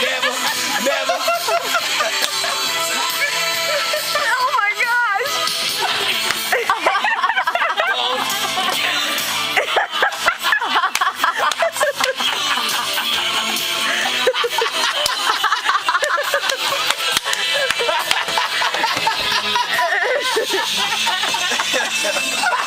never, never. oh my gosh. Ha